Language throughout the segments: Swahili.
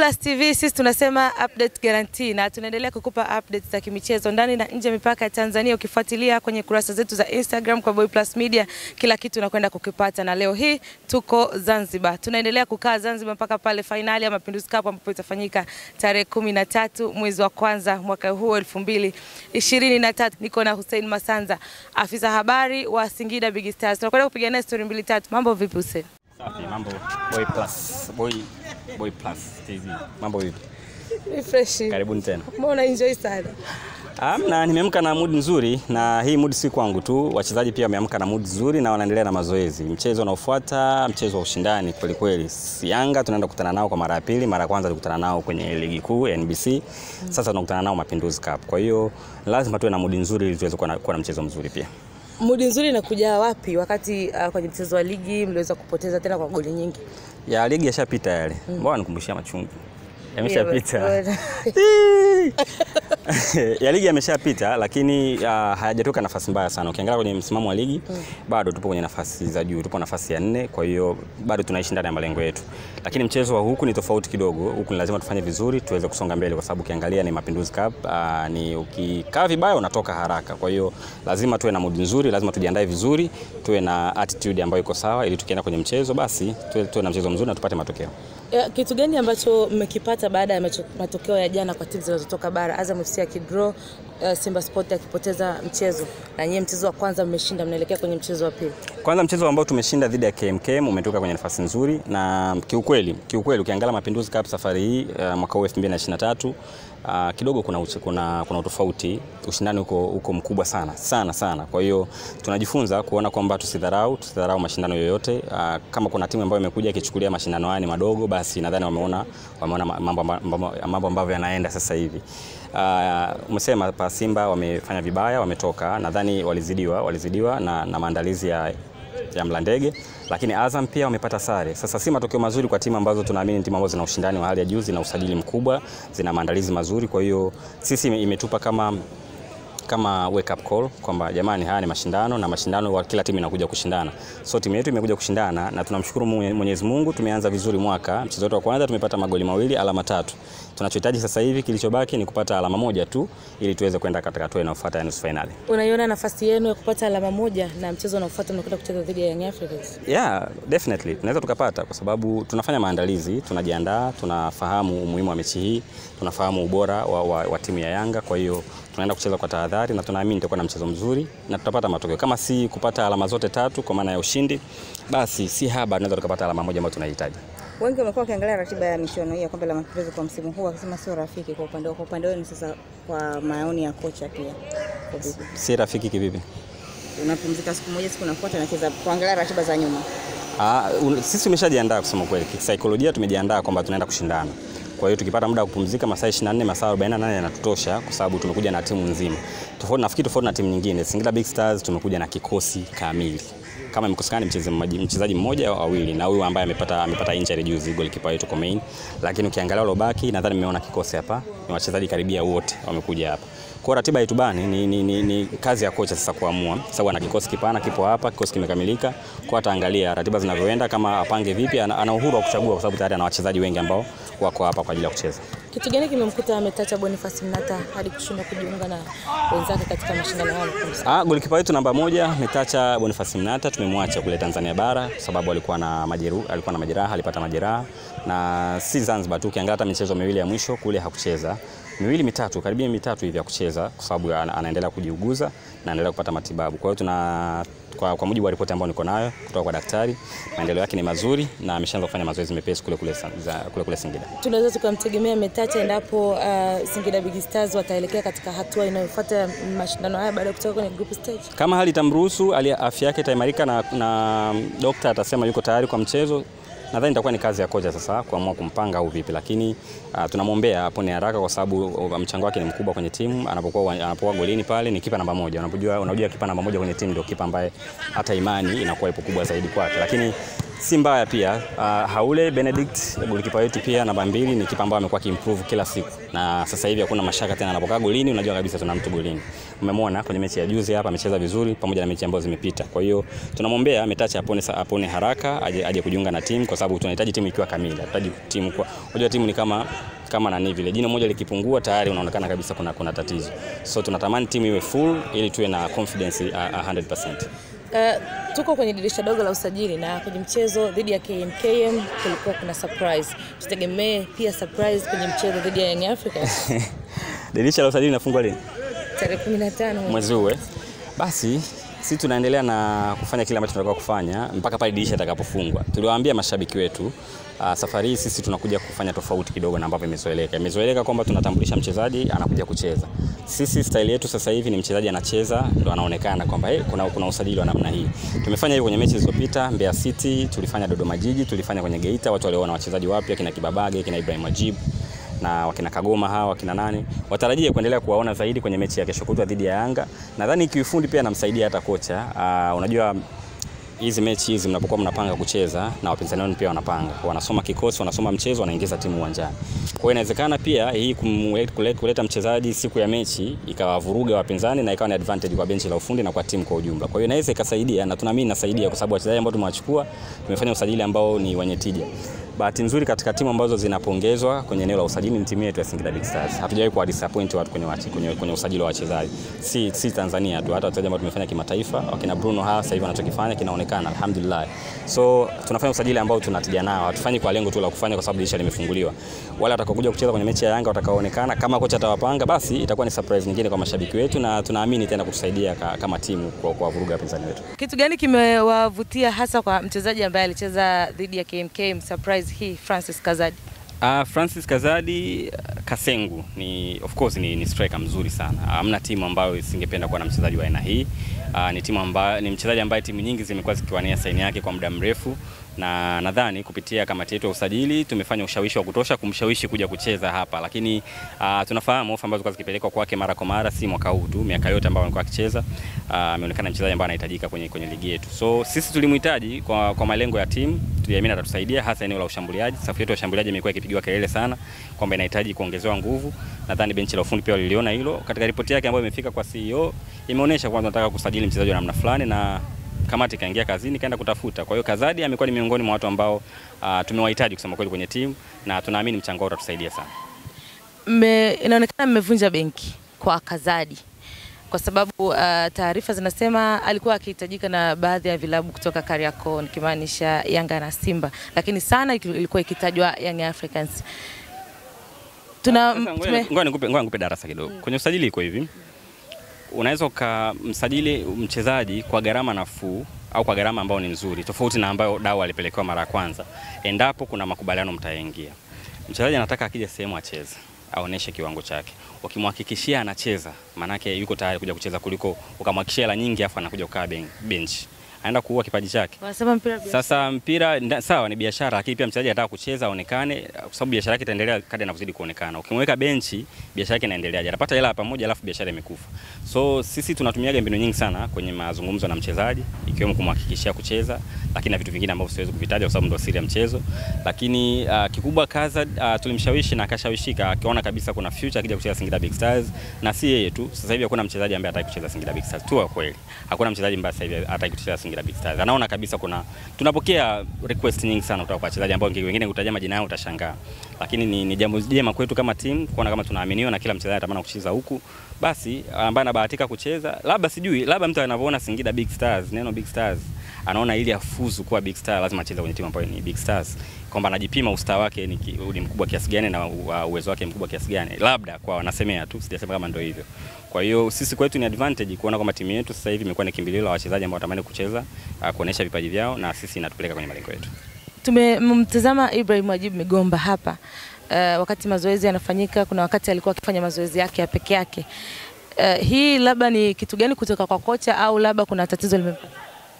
Plus TV sisi tunasema update guarantee, na tunaendelea kukupa updates za kimichezo ndani na nje mipaka ya Tanzania. Ukifuatilia kwenye kurasa zetu za Instagram kwa Boy Plus Media, kila kitu unakwenda kukipata. Na leo hii tuko Zanzibar, tunaendelea kukaa Zanzibar mpaka pale fainali ya Mapinduzi Cup ambapo itafanyika tarehe kumi na tatu mwezi wa kwanza mwaka huu elfu mbili ishirini na tatu. Niko na Hussein Masanza, afisa habari wa Singida Big Stars. Tunakwenda kupiga naye story mbili tatu. Mambo vipi Hussein? Safi, mambo Boy Plus, Boy, Boy Plus TV. Mambo vipi? Refresh. Karibuni tena. Mbona enjoy sana? Amna, nimeamka na mood nzuri na hii mood si kwangu tu, wachezaji pia wameamka na mood nzuri na wanaendelea na mazoezi. Mchezo unaofuata, mchezo wa ushindani kweli kweli. Yanga tunaenda kukutana nao kwa mara ya pili, mara ya kwanza tulikutana nao kwenye ligi kuu NBC. Sasa tunakutana nao Mapinduzi Cup. Kwa hiyo lazima tuwe na mood nzuri ili tuweze kuwa na, kuwa na mchezo mzuri pia. Mudi nzuri inakuja wapi wakati uh, kwenye mchezo wa ligi mliweza kupoteza tena kwa goli nyingi? Ya ligi yashapita yale. Mbona mm. nikumbushia machungu? Yameshapita. Ya ligi yameshapita, lakini uh, hayajatoka nafasi mbaya sana. Ukiangalia kwenye msimamo wa ligi mm. bado tupo kwenye nafasi za juu, tupo nafasi ya nne, kwa hiyo bado tunaishi ndani ya malengo yetu, lakini mchezo wa huku ni tofauti kidogo. Huku ni lazima tufanye vizuri tuweze kusonga mbele, kwa sababu ukiangalia ni Mapinduzi Cup. Uh, ni ukikaa vibaya unatoka haraka, kwa hiyo lazima tuwe na mood nzuri, lazima tujiandae vizuri, tuwe na attitude ambayo iko sawa, ili tukienda kwenye mchezo basi tuwe, tuwe na mchezo mzuri na tupate matokeo. Kitu gani ambacho mmekipata baada ya matokeo ya jana kwa timu zinazotoka bara? Azam FC akidraw, uh, Simba Sport akipoteza mchezo, na nyie mchezo wa kwanza mmeshinda, mnaelekea kwenye mchezo wa pili. Kwanza mchezo ambao tumeshinda dhidi ya KMKM umetoka kwenye nafasi nzuri, na kiukweli kiukweli ukiangalia Mapinduzi Cup safari hii uh, mwaka huu 2023 uh, kidogo kuna, kuna, kuna utofauti, ushindani uko, uko mkubwa sana sana sana. Kwa hiyo tunajifunza kuona kwamba tusidharau tusidharau mashindano yoyote. Uh, kama kuna timu ambayo imekuja ikichukulia mashindano haya ni madogo, basi nadhani wameona wameona mambo ambavyo yanaenda sasa hivi. Uh, umesema pa Simba wamefanya vibaya, wametoka, nadhani walizidiwa walizidiwa na, na maandalizi ya ya Mlandege, lakini Azam pia wamepata sare. Sasa si matokeo mazuri kwa timu ambazo tunaamini ni timu ambazo zina ushindani wa hali ya juu, zina usajili mkubwa, zina maandalizi mazuri. Kwa hiyo sisi imetupa kama kama wake up call kwamba jamani, haya ni mashindano na mashindano wa kila timu inakuja kushindana. So timu yetu imekuja kushindana na tunamshukuru Mwenyezi Mungu, tumeanza vizuri mwaka. Mchezo wetu wa kwanza tumepata magoli mawili, alama tatu. Tunachohitaji sasa hivi kilichobaki ni kupata alama moja tu ili tuweze kwenda katika hatua inayofuata ya nusu finali. Unaiona nafasi yenu ya kupata alama moja na mchezo unaofuata unakwenda kucheza dhidi ya Young Africans? Yeah, definitely tunaweza tukapata, kwa sababu tunafanya maandalizi, tunajiandaa, tunafahamu umuhimu wa mechi hii, tunafahamu ubora wa, wa, wa timu ya Yanga. Kwa hiyo tunaenda kucheza kwa tahadhari na tunaamini tutakuwa na mchezo mzuri na tutapata matokeo. Kama si kupata alama zote tatu kwa maana ya ushindi, basi si haba, tunaweza tukapata alama moja ambayo tunahitaji. Wengi wamekuwa wakiangalia ratiba ya michuano hii ya kombe la mapinduzi kwa msimu huu wakisema sio rafiki kwa upande kwa upande wenu. Sasa kwa maoni ya kocha pia? Si rafiki kivipi? unapumzika siku moja, siku nafuata nacheza, kuangalia ratiba za nyuma. Ah, un- sisi tumeshajiandaa kusema kweli, kisaikolojia tumejiandaa kwamba tunaenda kushindana. Kwa hiyo tukipata muda wa kupumzika masaa 24 masaa 48 yanatutosha kwa sababu tumekuja na timu nzima. Tofauti nafikiri tofauti na timu nyingine, Singida Big Stars tumekuja na kikosi kamili. Kama imekosekana mchezaji mmoja- au wawili na huyu ambaye amepata amepata injury juzi goalkeeper wetu Komein. Lakini ukiangalia waliobaki nadhani mmeona kikosi hapa ni wachezaji karibia wote wamekuja hapa. Kwa ratiba haitubani ni, ni, ni, ni kazi ya kocha sasa kuamua, sababu ana kikosi kipana, kipo hapa, kikosi kimekamilika, kwa ataangalia ratiba zinavyoenda, kama apange vipi. Ana, uhuru wa kuchagua kwa sababu tayari ana wachezaji wengi ambao wako hapa kwa ajili ya kucheza. Kitu gani kimemkuta ametacha Boniface Mnata hadi kushindwa kujiunga na wenzake katika mashindano hayo? Ah, golikipa wetu namba moja Metacha Boniface Mnata tumemwacha kule Tanzania bara kwa sababu alikuwa na majeru, alikuwa na majeraha, alipata majeraha na si Zanzibar tu, ukiangalia hata michezo miwili ya mwisho kule hakucheza miwili mitatu karibia mitatu hivi ya kucheza kwa sababu anaendelea kujiuguza na anaendelea kupata matibabu. Kwa hiyo tuna kwa, kwa mujibu wa ripoti ambayo niko nayo kutoka kwa daktari, maendeleo yake ni mazuri na ameshaanza kufanya mazoezi mepesi kule kule, za- kule, kule Singida. Tunaweza tukamtegemea Metacha endapo uh, Singida Big Stars wataelekea katika hatua inayofuata ya mashindano haya baada ya kutoka kwenye group stage. kama hali itamruhusu, afya yake itaimarika na, na dokta atasema yuko tayari kwa mchezo, nadhani itakuwa ni kazi ya kocha sasa kuamua kumpanga au vipi, lakini uh, tunamwombea apone haraka kwa sababu uh, mchango wake ni mkubwa kwenye timu. Anapokuwa anapokuwa golini pale ni kipa namba moja. Unapojua unajua kipa namba moja kwenye timu ndio kipa ambaye hata imani inakuwa ipo kubwa zaidi kwake, lakini si mbaya pia. Uh, Haule Benedict golikipa wetu pia namba mbili ni kipa ambaye amekuwa kiimprove kila siku, na sasa hivi hakuna mashaka tena, anapokaa golini unajua kabisa tuna mtu golini. Umemwona kwenye mechi ya juzi hapa amecheza vizuri, pamoja na mechi ambazo zimepita. Kwa hiyo tunamwombea ametacha apone, apone haraka aje, aje kujiunga na timu, kwa sababu tunahitaji timu ikiwa kamili. Tunahitaji timu kwa, unajua timu ni kama kama nani vile, jina moja likipungua tayari unaonekana kabisa kuna, kuna tatizo. So tunatamani timu iwe full ili tuwe na confidence uh, 100%. Uh, tuko kwenye dirisha dogo la usajili na kwenye mchezo dhidi ya KMKM kulikuwa kuna surprise. Tutegemee pia surprise kwenye mchezo dhidi ya Young Africans Dirisha la usajili linafungwa lini? tarehe 15 Mwezi huu. eh? Basi sisi tunaendelea na kufanya kile ambacho tunataka kufanya mpaka pale dirisha itakapofungwa. Tuliwaambia mashabiki wetu uh, safari hii sisi tunakuja kufanya tofauti kidogo na ambavyo imezoeleka. Imezoeleka kwamba tunatambulisha mchezaji anakuja kucheza. Sisi style yetu sasa hivi ni mchezaji anacheza ndo anaonekana kwamba hey, kuna, kuna usajili wa namna hii. Tumefanya hivyo kwenye mechi zilizopita, Mbeya City, tulifanya Dodoma Jiji, tulifanya kwenye Geita, watu waliona wachezaji wapya kina Kibabage, kina Ibrahim Majib na wakina Kagoma hawa wakina nani watarajie kuendelea kuwaona zaidi kwenye mechi ya kesho kutwa dhidi ya Yanga. Nadhani kiufundi pia anamsaidia hata kocha. Uh, unajua hizi mechi hizi mnapokuwa mnapanga kucheza na wapinzani wenu pia wanapanga, wanasoma kikosi, wanasoma mchezo, wanaingiza timu uwanjani. Kwa hiyo inawezekana pia hii kuleta mchezaji siku ya mechi ikawavuruga wapinzani na ikawa ni advantage kwa benchi la ufundi na kwa timu kwa ujumla. Kwa hiyo inaweza ikasaidia na tunaamini inasaidia kwa sababu wachezaji ambao tumewachukua tumefanya usajili ambao ni wenye tija. Bahati nzuri katika timu ambazo zinapongezwa kwenye eneo la usajili ni timu yetu ya Singida Big Stars. Hatujawahi kuwa disappoint watu kwenye, wachi, kwenye, kwenye usajili wa wachezaji. Si, si Tanzania tu, hata wachezaji ambao tumefanya kimataifa, wakina Bruno hawa sasa hivi wanachokifanya kinaonekana alhamdulillah. So tunafanya usajili ambao tunatija nao. Hatufanyi kwa lengo tu la kufanya kwa sababu dirisha limefunguliwa. Wale watakaokuja kucheza kwenye mechi ya Yanga watakaoonekana kama kocha atawapanga basi itakuwa ni surprise nyingine kwa mashabiki wetu na tunaamini tena kutusaidia ka, kama timu kwa kuwavuruga wapinzani wetu. Kitu gani kimewavutia hasa kwa mchezaji ambaye alicheza dhidi ya KMK surprise hii Francis Kazadi? Uh, Francis Kazadi Kasengu ni of course ni, ni striker mzuri sana. Hamna timu ambayo isingependa kuwa na mchezaji wa aina hii. Uh, ni timu ambayo ni mchezaji ambaye timu nyingi zimekuwa zikiwania saini yake kwa muda mrefu na nadhani kupitia kamati yetu ya usajili tumefanya ushawishi wa kutosha kumshawishi kuja kucheza hapa, lakini uh, tunafahamu ofa ambazo zikipelekwa kwake mara kwa mara, si mwaka huu tu, miaka yote ambayo amekuwa akicheza ameonekana uh, mchezaji ambaye anahitajika kwenye, kwenye ligi yetu. So sisi tulimhitaji kwa, kwa malengo ya timu, tuliamini atatusaidia hasa eneo la ushambuliaji. Safu yetu ya ushambuliaji imekuwa ikipigiwa kelele sana kwamba inahitaji kuongezewa nguvu. Nadhani benchi la ufundi pia waliliona hilo. Katika ripoti yake ambayo imefika kwa CEO imeonyesha kwamba tunataka kusajili mchezaji wa namna fulani na kamati kaingia kazini kaenda kutafuta. Kwa hiyo Kazadi amekuwa ni miongoni mwa watu ambao uh, tumewahitaji kusema kweli kwenye timu na tunaamini mchango wao utatusaidia sana. Me, inaonekana mmevunja benki kwa Kazadi kwa sababu uh, taarifa zinasema alikuwa akihitajika na baadhi ya vilabu kutoka Kariakoo nikimaanisha Yanga na Simba, lakini sana ilikuwa ikitajwa Young Africans. Tuna ngoja nikupe ngoja nikupe darasa kidogo. Kwenye usajili iko hivi. Unaweza ukamsajili mchezaji kwa gharama nafuu au kwa gharama ambayo ni nzuri tofauti na ambayo dau alipelekewa mara ya kwanza, endapo kuna makubaliano mtayaingia. Mchezaji anataka akija sehemu acheze aoneshe kiwango chake. Ukimhakikishia anacheza, maanake yuko tayari kuja kucheza kuliko ukamhakikishia hela nyingi afu anakuja kukaa bench. Anaenda kuua kipaji chake. Wanasema mpira biashara. Sasa mpira nda, sawa ni biashara, lakini pia mchezaji anataka kucheza aonekane, kwa sababu biashara yake itaendelea kadri anavyozidi kuonekana. Ukimweka benchi, biashara yake inaendelea, Anapata hela pamoja, alafu biashara imekufa. So sisi tunatumiaga mbinu nyingi sana kwenye mazungumzo na mchezaji, ikiwemo kumhakikishia kucheza, lakini na vitu vingine ambavyo siwezi kuvitaja kwa sababu ndio siri ya mchezo. Lakini uh, kikubwa kaza uh, tulimshawishi na akashawishika, akiona kabisa kuna future akija kucheza Singida Big Stars, na si yeye tu. Sasa hivi hakuna mchezaji ambaye hataki kucheza Singida Big Stars tu, kweli hakuna mchezaji ambaye sasa hivi hataki kucheza Singida Big Stars. Anaona kabisa kuna tunapokea request nyingi sana kutoka kwa wachezaji ambao wengine kutaja majina yao utashangaa, lakini ni, ni jambo jema kwetu kama timu kuona kama tunaaminiwa na kila mchezaji anatamani kucheza huku, basi ambaye anabahatika kucheza, labda sijui, labda mtu anavyoona Singida Big Stars, neno Big Stars anaona ili afuzu kuwa Big Star lazima acheze kwenye timu ambayo ni Big Stars, kwamba anajipima usta wake ni, ni mkubwa kiasi gani na uwezo wake mkubwa kiasi gani, labda kwa wanasemea tu, sijasema kama ndio hivyo. Kwa hiyo sisi kwetu ni advantage kuona kwamba timu yetu sasa hivi imekuwa ni kimbilio la wachezaji ambao watamani kucheza, kuonesha vipaji vyao na sisi inatupeleka kwenye malengo yetu. Tumemtazama Ibrahim Ajib Migomba hapa uh, wakati mazoezi yanafanyika, kuna wakati alikuwa akifanya mazoezi yake ya peke yake. Uh, hii labda ni kitu gani kutoka kwa kocha au labda kuna tatizo limepata?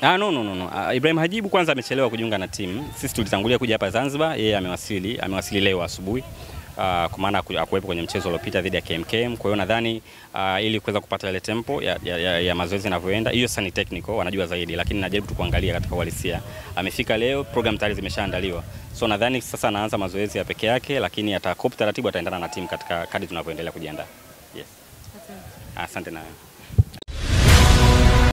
Ah, no, no, no, no. Uh, Ibrahim Hajibu kwanza amechelewa kujiunga na timu. Sisi tulitangulia kuja hapa Zanzibar, yeye amewasili, amewasili leo asubuhi. Uh, kwa maana akuwepo kwenye mchezo uliopita dhidi ya KMKM. Kwa hiyo nadhani uh, ili kuweza kupata ile tempo ya, ya, ya, ya mazoezi yanavyoenda, hiyo sasa ni technical, wanajua zaidi, lakini najaribu tu kuangalia katika uhalisia. Amefika leo, program tayari zimeshaandaliwa, so nadhani sasa anaanza mazoezi ya peke yake, lakini atakopa taratibu, ataendana na timu katika kadi tunavyoendelea kujiandaa. Yes. Asante nawe.